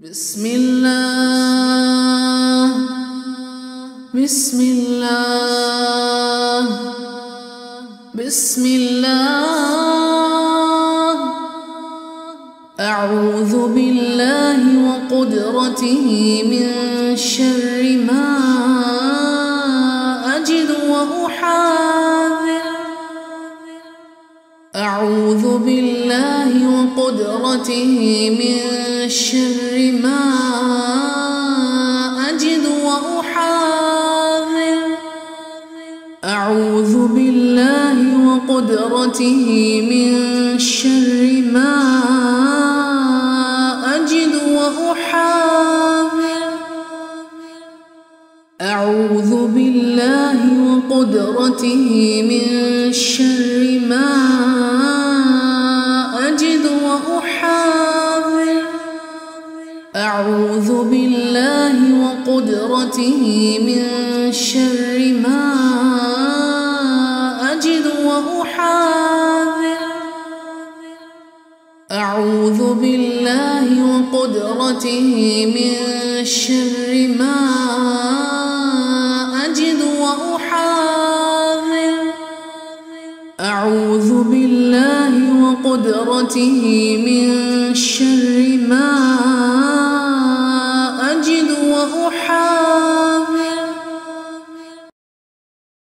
بسم الله بسم الله بسم الله. أعوذ بالله وقدرته من شر ما أجد وأحاذر أعوذ بالله وقدرته من شر ما أجد وأحاذر. أعوذ بالله وقدرته من شر ما أجد وأحاذر. أعوذ بالله وقدرته من شر ما أجد وأحاذر أعوذ بالله وقدرته من شر ما أجد وأحاذر أعوذ بالله وقدرته من شر ما أجد وأحاذر أعوذ بالله وقدرته من شر ما